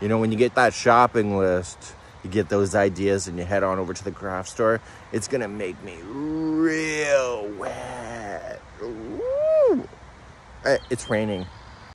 You know, when you get that shopping list, you get those ideas and you head on over to the craft store, it's gonna make me real wet. Ooh. Eh, it's raining.